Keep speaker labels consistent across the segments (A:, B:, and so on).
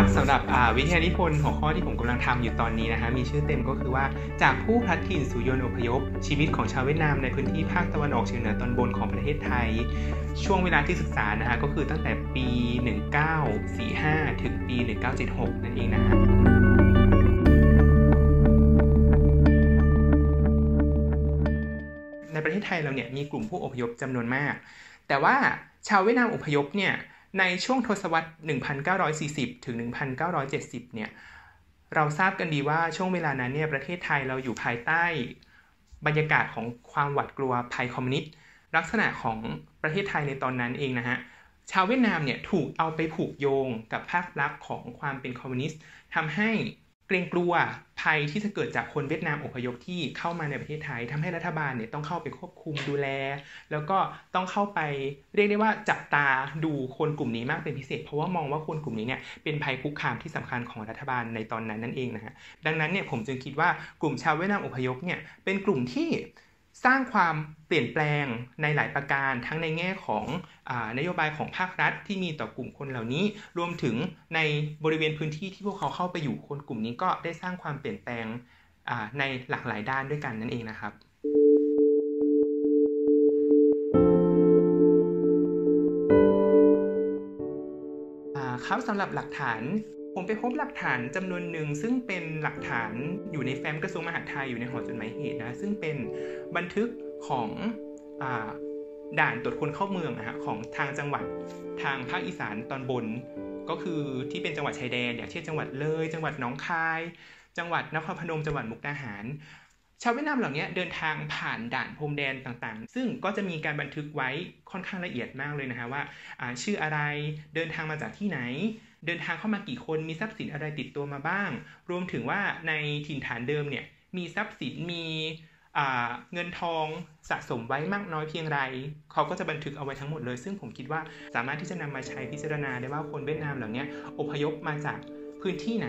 A: ครับสำหรับวิทยานิพนธ์หัวข้อที่ผมกำลังทำอยู่ตอนนี้นะฮะมีชื่อเต็มก็คือว่าจากผู้พลัดถิ่นสู่ยนอพยพ ชีวิตของชาวเวียดนามในพื้นที่ภาคตะวันออกเฉียงเหนือตอนบนของประเทศไทย ช่วงเวลาที่ศึกษานะฮะก็คือตั้งแต่ปี 1945 ถึงปี 1976 นั่นเองนะฮะในประเทศไทยเราเนี่ยมีกลุ่มผู้อพยพจำนวนมาก แต่ว่าชาวเวียดนามอพยพเนี่ย ในช่วงทศวรรษ 1940 ถึง 1970 เนี่ย เราทราบกันดีว่าช่วงเวลานั้นเนี่ยประเทศไทยเราอยู่ภายใต้ บรรยากาศของความหวาดกลัวภัยคอมมิวนิสต์ ลักษณะของประเทศไทยในตอนนั้นเองนะฮะ ชาวเวียดนามเนี่ยถูกเอาไปผูกโยงกับภาพลักษณ์ของความเป็นคอมมิวนิสต์ทำให้ เกรงกลัวภัยที่จะเกิดจากคนเวียดนามอพยพที่เข้ามาในประเทศไทยทำให้รัฐบาลเนี่ยต้องเข้าไปควบคุมดูแล แล้วก็ต้องเข้าไปเรียกได้ว่าจับตาดูคนกลุ่มนี้มากเป็นพิเศษ เพราะว่ามองว่าคนกลุ่มนี้เนี่ยเป็นภัยคุกคามที่สำคัญของรัฐบาลในตอนนั้นนั่นเองนะฮะดังนั้นเนี่ยผมจึงคิดว่ากลุ่มชาวเวียดนามอพยพเนี่ยเป็นกลุ่มที่ สร้างความเปลี่ยนแปลงในหลายประการทั้งในแง่ของอนโยบายของภาครัฐที่มีต่อกลุ่มคนเหล่านี้ รวมถึงในบริเวณพื้นที่ที่พวกเขาเข้าไปอยู่คนกลุ่มนี้ก็ได้สร้างความเปลี่ยนแปลงในหลากหลายด้านด้วยกันนั่นเองนะครับครับสำหรับหลักฐาน ผมไปพบหลักฐานจำนวนหนึ่งซึ่งเป็นหลักฐานอยู่ในแฟ้มกระทรวงมหาดไทยอยู่ในหอจดหมายเหตุนะซึ่งเป็นบันทึกของอด่านตรวจคนเข้าเมืองนะฮะของทางจังหวัดทางภาคอีสานตอนบน ก็คือที่เป็นจังหวัดชายแดนอย่างเช่นจังหวัดเลย จังหวัดหนองคาย จังหวัดนครพนมจังหวัดมุกดาหาร ชาวเวียดนามเหล่านี้เดินทางผ่านด่านพรมแดนต่างๆ ซึ่งก็จะมีการบันทึกไว้ค่อนข้างละเอียดมากเลยนะฮะว่าชื่ออะไรเดินทางมาจากที่ไหน เดินทางเข้ามากี่คนมีทรัพย์สินอะไรติดตัวมาบ้าง รวมถึงว่าในถิ่นฐานเดิมเนี่ยมีทรัพย์สินมีเงินทองสะสมไว้มากน้อยเพียงไรเขาก็จะบันทึกเอาไว้ทั้งหมดเลย ซึ่งผมคิดว่าสามารถที่จะนำมาใช้พิจารณาได้ว่าคนเวียดนามเหล่านี้อพยพมาจากพื้นที่ไหน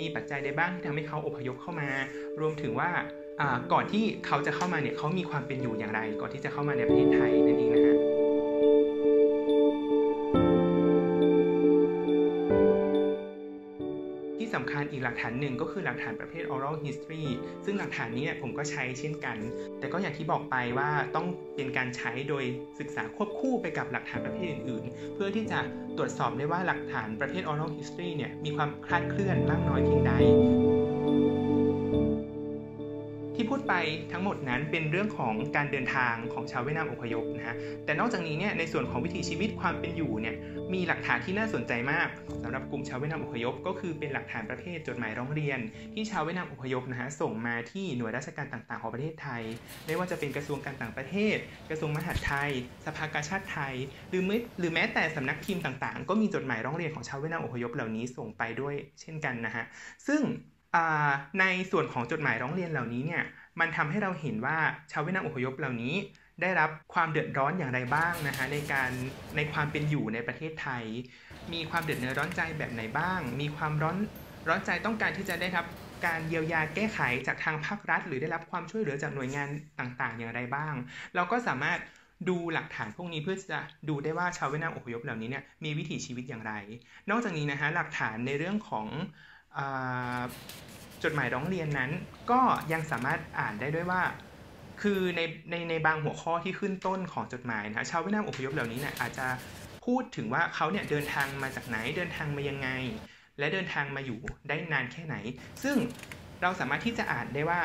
A: มีปัจจัยใดบ้างที่ทำให้เขาอพยพเข้ามา รวมถึงว่าก่อนที่เขาจะเข้ามาเนี่ยเขามีความเป็นอยู่อย่างไร ก่อนที่จะเข้ามาในประเทศไทยนั่นเองนะำคัญอีกหลักฐานหนึ่งก็คือหลักฐานประเภท oral history ซึ่งหลักฐานนี้เนี่ยผมก็ใช้เช่นกัน แต่ก็อย่างที่บอกไปว่าต้องเป็นการใช้โดยศึกษาควบคู่ไปกับหลักฐานประเภทอื่น ๆ เพื่อที่จะตรวจสอบได้ว่าหลักฐานประเภท oral history เนี่ยมีความคลาดเคลื่อนมากน้อยเพียงใด ที่พูดไปทั้งหมดนั้นเป็นเรื่องของการเดินทางของชาวเวียดนามอพยพนะฮะแต่นอกจากนี้เนี่ยในส่วนของวิถีชีวิตความเป็นอยู่เนี่ยมีหลักฐานที่น่าสนใจมากสำหรับกลุ่มชาวเวียดนามอพยพ ก็คือเป็นหลักฐานประเภทจดหมายร้องเรียน ที่ชาวเวียดนามอพยพนะฮะส่งมาที่หน่วยราชการต่างๆของประเทศไทย ไม่ว่าจะเป็นกระทรวงการต่างประเทศ กระทรวงมหาดไทย สภากาชาติไทย หรือหรือแม้แต่สำนักพิมพ์ต่างๆ ก็มีจดหมายร้องเรียนของชาวเวียดนามอพยพเหล่านี้ส่งไปด้วยเช่นกันนะฮะซึ่ง ในส่วนของจดหมายร้องเรียนเหล่านี้เนี่ยมันทำให้เราเห็นว่าชาวเวียดนามอพยพเหล่านี้ ได้รับความเดือดร้อนอย่างไรบ้างนะคะในการในความเป็นอยู่ในประเทศไทย มีความเดือดเนื้อร้อนใจแบบไหนบ้าง มีความร้อนร้อนใจต้องการที่จะได้รับการเยียวยาแก้ไขจากทางภาครัฐ หรือได้รับความช่วยเหลือจากหน่วยงานต่างๆ อย่างไรบ้าง เราก็สามารถดูหลักฐานพวกนี้เพื่อจะดูได้ว่าชาวเวียดนามอพยพเหล่านี้เนี่ยมีวิถีชีวิตอย่างไร นอกจากนี้นะฮะหลักฐานในเรื่องของ จดหมายร้องเรียนนั้นก็ยังสามารถอ่านได้ด้วยว่า คือในในในบางหัวข้อที่ขึ้นต้นของจดหมายนะชาวเวียดนามอพยพเหล่านี้เนี่ยอาจจะพูดถึงว่าเขาเนี่ยเดินทางมาจากไหนเดินทางมายังไง และเดินทางมาอยู่ได้นานแค่ไหน ซึ่งเราสามารถที่จะอ่านได้ว่า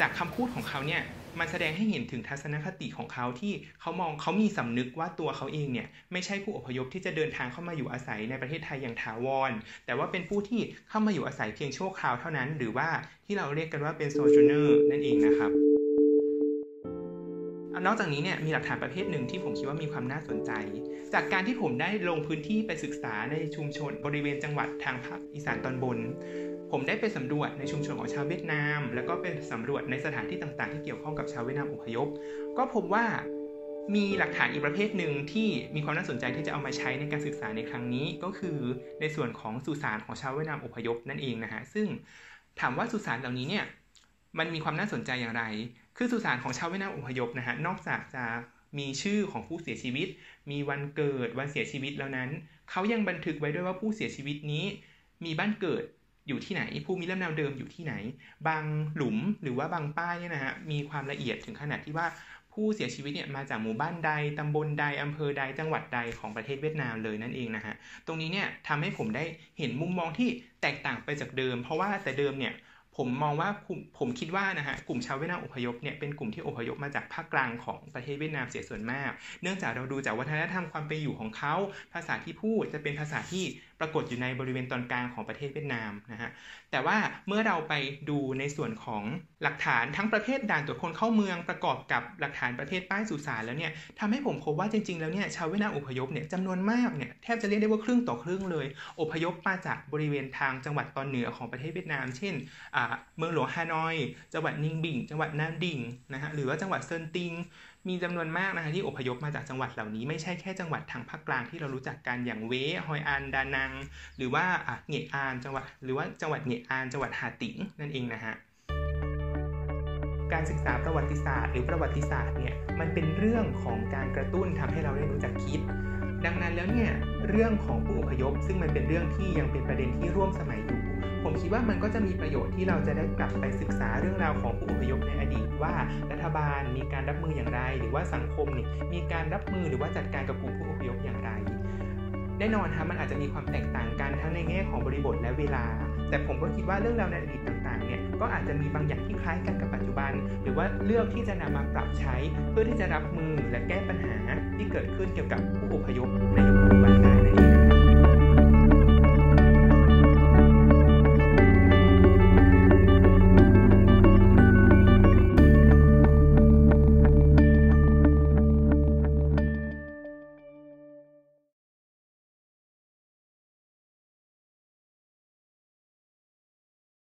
A: จากคำพูดของเขาเนี่ย มันแสดงให้เห็นถึงทัศนคติของเขาที่เขามองเขามีสำนึกว่าตัวเขาเองเนี่ยไม่ใช่ผู้อพยพที่จะเดินทางเข้ามาอยู่อาศัยในประเทศไทยอย่างถาวร แต่ว่าเป็นผู้ที่เข้ามาอยู่อาศัยเพียงชั่วคราวเท่านั้น หรือว่าที่เราเรียกกันว่าเป็นโซจูเนอร์นั่นเองนะครับ นอกจากนี้เนี่ยมีหลักฐานประเภทหนึ่งที่ผมคิดว่ามีความน่าสนใจ จากการที่ผมได้ลงพื้นที่ไปศึกษาในชุมชนบริเวณจังหวัดทางภาคอีสานตอนบน ผมได้ไปสำรวจในชุมชนของชาวเวียดนาม แล้วก็ไปสำรวจในสถานที่ต่างๆ ที่เกี่ยวข้องกับชาวเวียดนามอพยพ ก็พบว่ามีหลักฐานอีกประเภทหนึ่งที่มีความน่าสนใจที่จะเอามาใช้ในการศึกษาในครั้งนี้ ก็คือในส่วนของสุสานของชาวเวียดนามอพยพนั่นเองนะฮะซึ่งถามว่าสุสานเหล่านี้เนี่ยมันมีความน่าสนใจอย่างไร คือสุสานของชาวเวียดนามอพยพนะฮะนอกจากจะมีชื่อของผู้เสียชีวิต มีวันเกิดวันเสียชีวิตแล้วนั้น เขายังบันทึกไว้ด้วยว่าผู้เสียชีวิตนี้ มีบ้านเกิดอยู่ที่ไหน ผู้มีเริ่มนาเดิมอยู่ที่ไหน บางหลุมหรือว่าบางป้ายเนี่ยนะฮะมีความละเอียดถึงขนาดที่ว่าผู้เสียชีวิตเนี่ยมาจากหมู่บ้านใดตำบลใดอำเภอใดจังหวัดใดของประเทศเวียดนามเลยนั่นเองนะฮะตรงนี้เนี่ยทำให้ผมได้เห็นมุมมองที่แตกต่างไปจากเดิม เพราะว่าแต่เดิมเนี่ย ผมมองว่าผมคิดว่านะฮะกลุ่มชาวเวียดนามอพยพเนี่ยเป็นกลุ่มที่อพยพมาจากภาคกลางของประเทศเวียดนามเสียส่วนมาก เนื่องจากเราดูจากวัฒนธรรมความเป็นอยู่ของเขา ภาษาที่พูดจะเป็นภาษาที่ปรากฏอยู่ในบริเวณตอนกลางของประเทศเวียดนามนะฮะแต่ว่าเมื่อเราไปดูในส่วนของหลักฐานทั้งประเภทด่านตรวจคนเข้าเมืองประกอบกับหลักฐานประเภทป้ายสุสานแล้วเนี่ยทำให้ผมพบว่าจริงๆ แล้วเนี่ยชาวเวียดนามอพยพเนี่ยจำนวนมากเนี่ยแทบจะเรียกได้ว่าครึ่งต่อครึ่งเลย อพยพมาจากบริเวณทางจังหวัดตอนเหนือของประเทศเวียดนาม เช่นเมืองหลวงฮานอย จังหวัดนิงบิงจังหวัดนานดิงนะฮะหรือว่าจังหวัดเซินติง มีจำนวนมากนะคะที่อพยพมาจากจังหวัดเหล่านี้ไม่ใช่แค่จังหวัดทางภาคกลางที่เรารู้จักกันอย่างเวฮอยอันดานัง หรือว่าเงยอานจังหวัดหรือว่าจังหวัดเงยอานจังหวัดหาติงนั่นเองนะฮะการศึกษาประวัติศาสตร์ หรือประวัติศาสตร์เนี่ยมันเป็นเรื่องของการกระตุ้นทำให้เราได้รู้จักคิด ดังนั้นแล้วเนี่ยเรื่องของผู้อพยพซึ่งมันเป็นเรื่องที่ยังเป็นประเด็นที่ร่วมสมัยอยู่ ผมคิดว่ามันก็จะมีประโยชน์ที่เราจะได้กลับไปศึกษาเรื่องราวของผู้อพยพในอดีต ว่ารัฐบาลมีการรับมืออย่างไร หรือว่าสังคมเนี่ยมีการรับมือหรือว่าจัดการกับกลุ่มผู้อพยพอย่างไรแน่นอนครับมันอาจจะมีความแตกต่างกันทั้งในแง่ของบริบทและเวลา แต่ผมก็คิดว่าเรื่องราวในอดีตต่างๆเนี่ยก็อาจจะมีบางอย่างที่คล้ายกันกับปัจจุบัน หรือว่าเลือกที่จะนำมาปรับใช้ เพื่อที่จะรับมือและแก้ปัญหาที่เกิดขึ้นเกี่ยวกับผู้อพยพในยุคปัจจุบัน